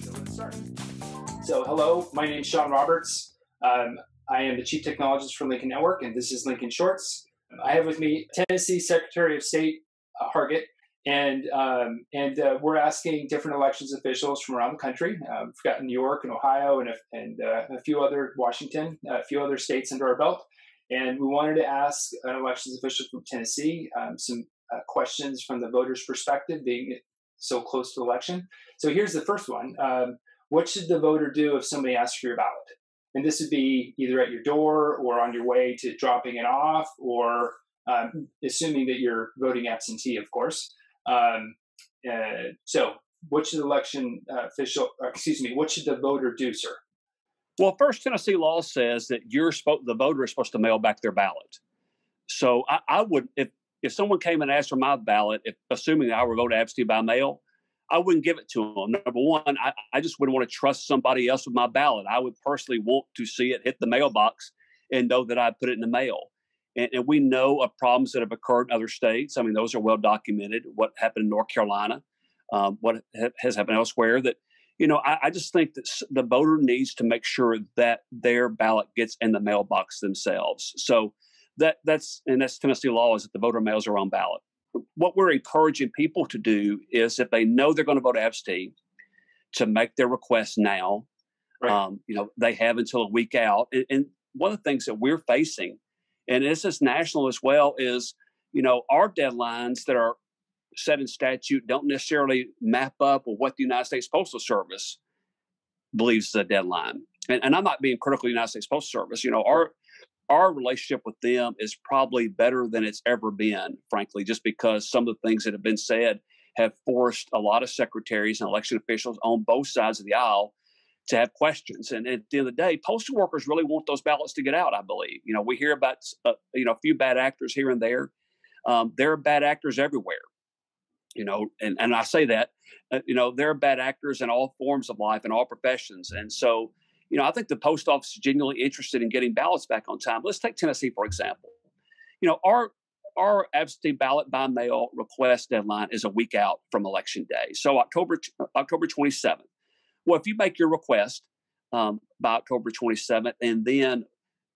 So let's start. So, hello, my name is Sean Roberts. Um, I am the Chief Technologist for Lincoln Network, and this is Lincoln Shorts. I have with me Tennessee Secretary of State uh, Hargett, and um, and uh, we're asking different elections officials from around the country. Um, we've got New York and Ohio and a, and uh, a few other Washington, a few other states under our belt, and we wanted to ask an elections official from Tennessee um, some uh, questions from the voters' perspective, being so close to election. So here's the first one: um, What should the voter do if somebody asks for your ballot? And this would be either at your door or on your way to dropping it off, or um, assuming that you're voting absentee, of course. Um, uh, so, what should the election uh, official, excuse me, what should the voter do, sir? Well, first, Tennessee law says that you're supposed, the voter is supposed to mail back their ballot. So, I, I would, if if someone came and asked for my ballot, if assuming I were voting absentee by mail, I wouldn't give it to them. Number one, I, I just wouldn't want to trust somebody else with my ballot. I would personally want to see it hit the mailbox and know that I put it in the mail. And, and, we know of problems that have occurred in other states. I mean, those are well documented. What happened in North Carolina, um, what ha- has happened elsewhere. That you know, I, I just think that the voter needs to make sure that their ballot gets in the mailbox themselves. So that that's and that's Tennessee law is that the voter mails are on ballot what we're encouraging people to do is if they know they're going to vote absentee, to make their request now. Right. Um, you know, they have until a week out. And, and, one of the things that we're facing, and this is national as well, is you know our deadlines that are set in statute don't necessarily map up with what the United States Postal Service believes is a deadline. And, and I'm not being critical of the United States Postal Service. You know, our our relationship with them is probably better than it's ever been, frankly, just because some of the things that have been said have forced a lot of secretaries and election officials on both sides of the aisle to have questions. And at the end of the day, postal workers really want those ballots to get out. I believe. You know, we hear about uh, you know a few bad actors here and there. Um, there are bad actors everywhere. You know, and and I say that. Uh, you know, there are bad actors in all forms of life and all professions, and so you know, I think the post office is genuinely interested in getting ballots back on time. Let's take Tennessee, for example. You know, our our absentee ballot by mail request deadline is a week out from election day, so October October 27th. Well, if you make your request um, by October 27th, and then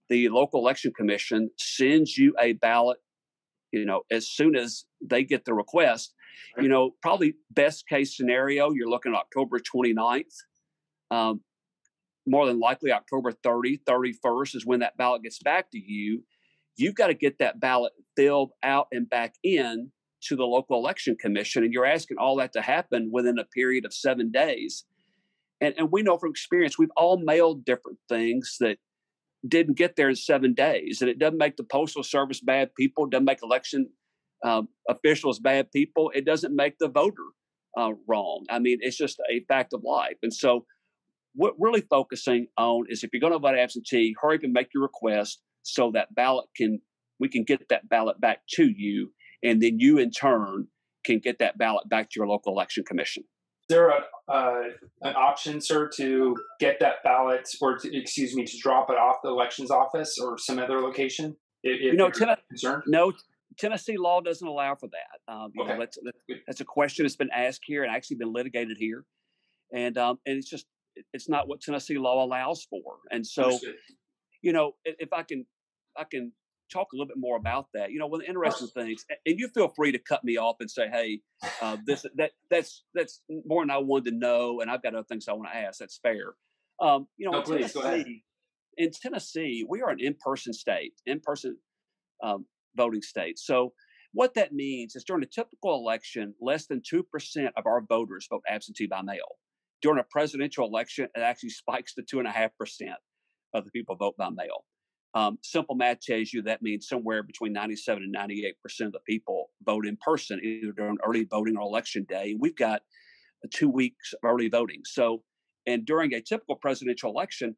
the local election commission sends you a ballot, you know, as soon as they get the request, you know, probably best case scenario, you're looking at October 29th. Um, more than likely October 30, 31st is when that ballot gets back to you. You've got to get that ballot filled out and back in to the local election commission. And you're asking all that to happen within a period of seven days. And, and we know from experience, we've all mailed different things that didn't get there in seven days. And it doesn't make the Postal Service bad people, doesn't make election um, officials bad people, it doesn't make the voter uh, wrong. I mean, it's just a fact of life. And so what we're really focusing on is if you're going to vote absentee, hurry up and make your request so that ballot can we can get that ballot back to you, and then you in turn can get that ballot back to your local election commission. Is there a, uh, an option, sir, to get that ballot, or to, excuse me, to drop it off the elections office or some other location? If, you know, Ten- no, Tennessee law doesn't allow for that. Um, you okay. know, that's, that's, a question that's been asked here and actually been litigated here, and um, and it's just it's not what Tennessee law allows for. And so, Understood. you know, if I can, I can talk a little bit more about that. You know, one of the interesting things, and you feel free to cut me off and say, "Hey, uh, this that that's that's more than I wanted to know, and I've got other things I want to ask." That's fair. Um, you know, no, in please, Tennessee, in Tennessee, we are an in-person state, in-person um, voting state. So, what that means is during a typical election, less than two percent of our voters vote absentee by mail during a presidential election, it actually spikes to two and a half percent of the people vote by mail. Um, simple math tells you that means somewhere between 97 and 98 percent of the people vote in person, either during early voting or election day. We've got two weeks of early voting. So, and during a typical presidential election,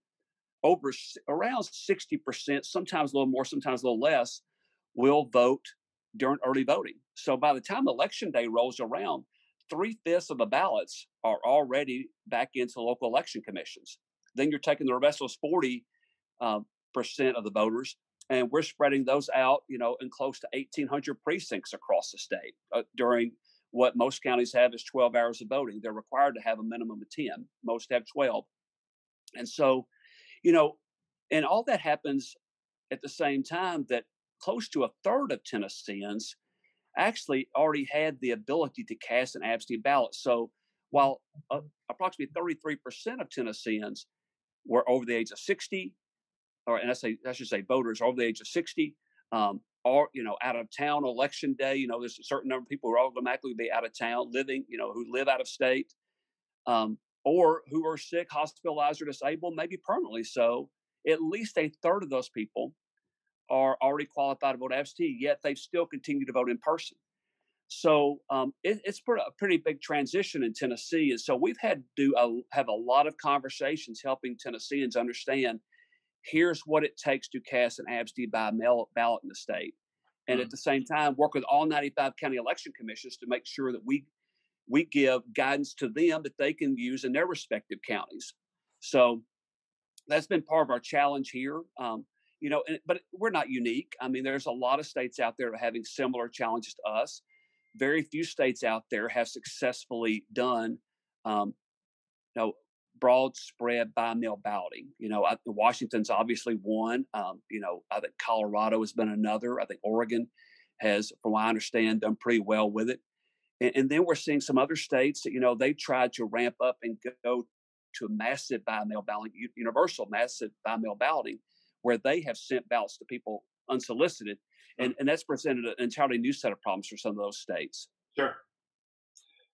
over around 60 percent, sometimes a little more, sometimes a little less, will vote during early voting. So by the time election day rolls around, three fifths of the ballots are already back into local election commissions. Then you're taking the rest of those 40 uh, percent of the voters and we're spreading those out, you know, in close to 1,800 precincts across the state uh, during what most counties have is 12 hours of voting. They're required to have a minimum of 10. Most have 12. And so, you know, and all that happens at the same time that close to a third of Tennesseans actually already had the ability to cast an absentee ballot. So while uh, approximately 33% of Tennesseans were over the age of 60, or and I say I should say voters over the age of 60, um, or you know out of town election day. You know, there's a certain number of people who are automatically be out of town, living, you know, who live out of state, um, or who are sick, hospitalized, or disabled, maybe permanently so. At least a third of those people are already qualified to vote absentee, yet they've still continue to vote in person. So um, it, it's a pretty big transition in Tennessee, and so we've had to a, have a lot of conversations helping Tennesseans understand here's what it takes to cast an absentee by mail ballot in the state. And mm-hmm. at the same time, work with all 95 county election commissions to make sure that we we give guidance to them that they can use in their respective counties. So that's been part of our challenge here. Um, you know, and, but we're not unique. I mean, there's a lot of states out there having similar challenges to us. Very few states out there have successfully done, um, you know, broad spread by mail balloting. You know, I, Washington's obviously one. Um, you know, I think Colorado has been another. I think Oregon has, from what I understand, done pretty well with it. And, and then we're seeing some other states that, you know, they tried to ramp up and go to a massive by mail balloting, universal massive by mail balloting, where they have sent ballots to people unsolicited. And, and that's presented an entirely new set of problems for some of those states. Sure.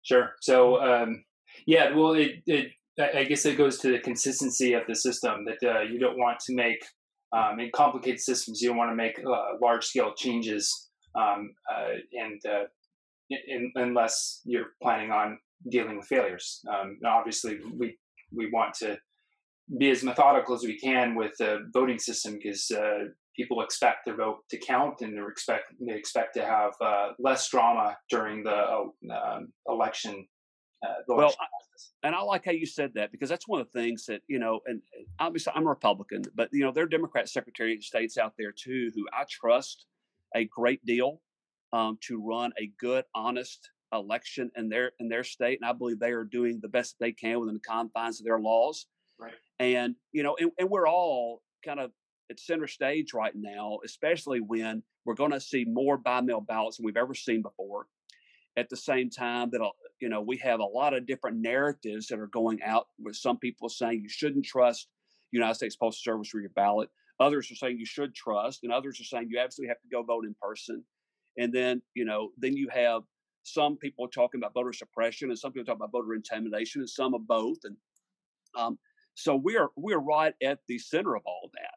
Sure. So, um, yeah, well, it, it I guess it goes to the consistency of the system that uh, you don't want to make um, in complicated systems. You don't want to make uh, large scale changes, um, uh, and uh, in, unless you're planning on dealing with failures. Um, obviously, we we want to be as methodical as we can with the voting system because uh, people expect their vote to count and they expect they expect to have uh, less drama during the um, election uh, well, I, and I like how you said that because that's one of the things that you know, and obviously I'm a Republican, but you know there are Democrat Secretary of States out there too who I trust a great deal um, to run a good, honest election in their in their state, and I believe they are doing the best that they can within the confines of their laws. Right. And you know, and, and we're all kind of at center stage right now, especially when we're going to see more by mail ballots than we've ever seen before. At the same time, that you know, we have a lot of different narratives that are going out with some people saying you shouldn't trust United States Postal Service for your ballot. Others are saying you should trust, and others are saying you absolutely have to go vote in person. And then, you know, then you have some people talking about voter suppression, and some people talking about voter intimidation, and some of both. And um, so we're we're right at the center of all that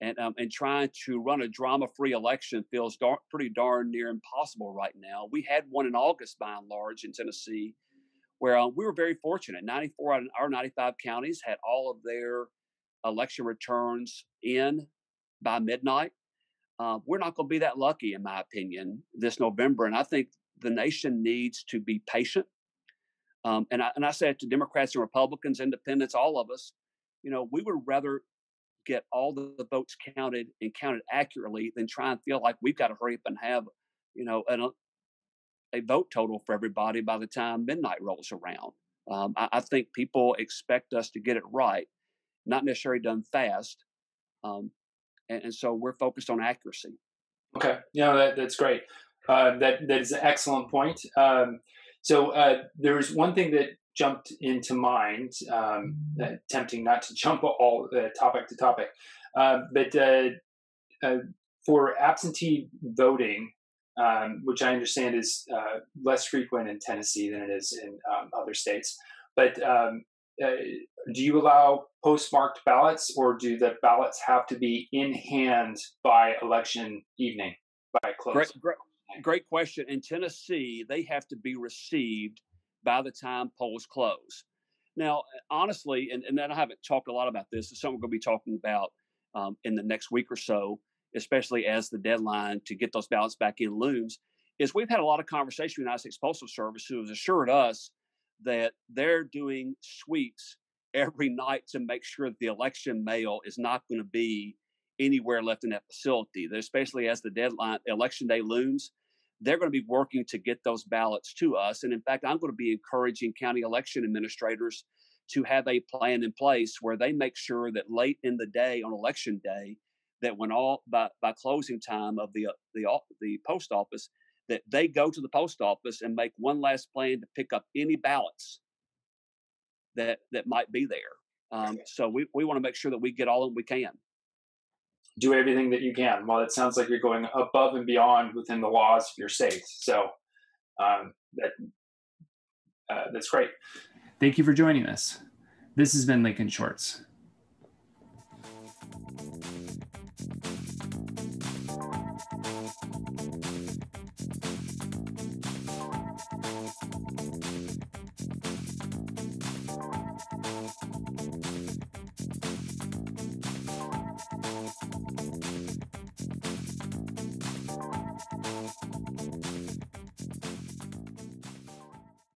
and um, and trying to run a drama-free election feels dar- pretty darn near impossible right now. We had one in August, by and large, in Tennessee, where um, we were very fortunate. 94 out of our 95 counties had all of their election returns in by midnight. Uh, we're not going to be that lucky, in my opinion, this November, and I think the nation needs to be patient. Um, and I and I say it to Democrats and Republicans, Independents, all of us. You know, we would rather get all the votes counted and counted accurately than try and feel like we've got to hurry up and have, you know, an, a vote total for everybody by the time midnight rolls around. Um, I, I, think people expect us to get it right, not necessarily done fast. Um, and, and, so we're focused on accuracy. Okay, yeah, that, that's great. Uh, that that is an excellent point. Um, so uh, there's one thing that jumped into mind, um, attempting not to jump all uh, topic to topic. Uh, but uh, for absentee voting, um, which I understand is uh, less frequent in Tennessee than it is in um, other states, but um, uh, do you allow postmarked ballots, or do the ballots have to be in hand by election evening by close? Great, great, great question. In Tennessee, they have to be received by the time polls close. Now, honestly, and, and I haven't talked a lot about this, it's something we're going to be talking about um, in the next week or so, especially as the deadline to get those ballots back in looms, is we've had a lot of conversation with the United States Postal Service who has assured us that they're doing sweeps every night to make sure that the election mail is not going to be anywhere left in that facility. Especially as the deadline, election day looms, they're going to be working to get those ballots to us. And in fact, I'm going to be encouraging county election administrators to have a plan in place where they make sure that late in the day on election day, that when all by, by closing time of the uh, the the post office, that they go to the post office and make one last plan to pick up any ballots that that might be there. Um, so we, we want to make sure that we get all that we can. Do everything that you can. Well, it sounds like you're going above and beyond within the laws of your state. So um, that uh, that's great. Thank you for joining us. This has been Lincoln Shorts.